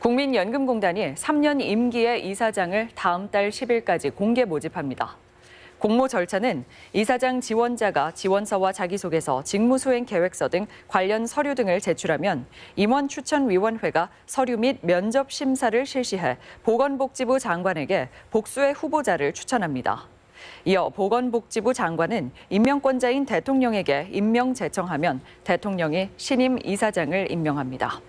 국민연금공단이 3년 임기의 이사장을 다음 달 10일까지 공개 모집합니다. 공모 절차는 이사장 지원자가 지원서와 자기소개서, 직무수행 계획서 등 관련 서류 등을 제출하면 임원 추천위원회가 서류 및 면접 심사를 실시해 보건복지부 장관에게 복수의 후보자를 추천합니다. 이어 보건복지부 장관은 임명권자인 대통령에게 임명 제청하면 대통령이 신임 이사장을 임명합니다.